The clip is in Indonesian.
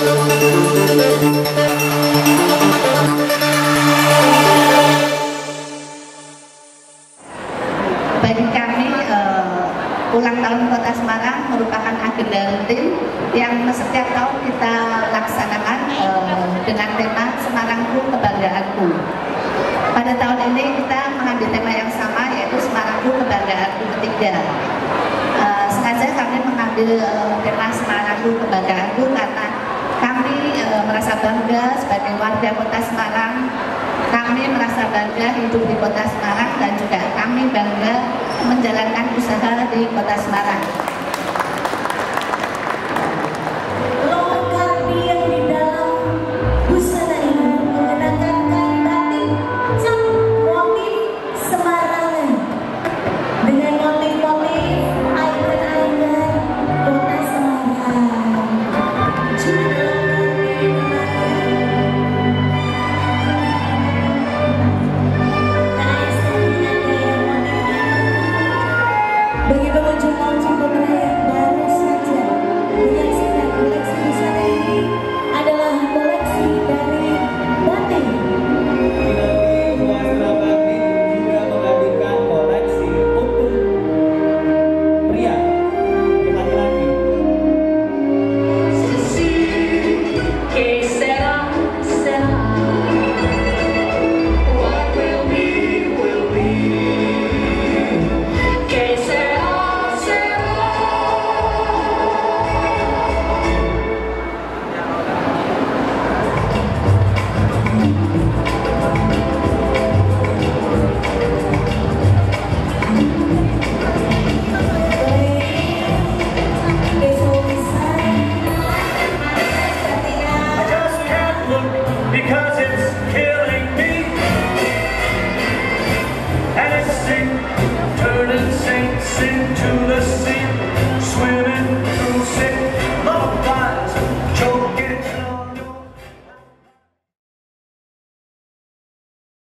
Bagi kami uh, ulang tahun Kota Semarang merupakan agenda rutin yang setiap tahun kita laksanakan uh, dengan tema Semarangku Kebanggaanku. Pada tahun ini kita mengambil tema yang sama yaitu Semarangku Kebanggaanku ketiga. Uh, sengaja kami mengambil uh, tema Semarangku Kebanggaanku karena sebagai warga Kota Semarang kami merasa bangga hidup di kota Semarang dan juga kami bangga menjalankan usaha di kota Semarang. because it's kids.